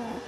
Mm-hmm.